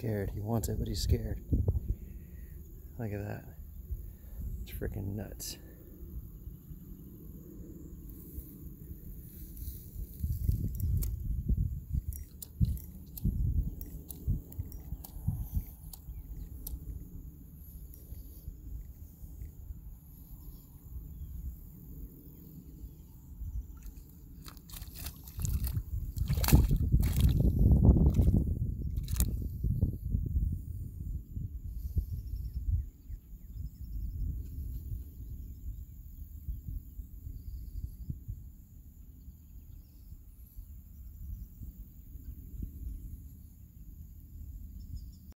scared. He wants it, but he's scared. Look at that. It's freaking nuts.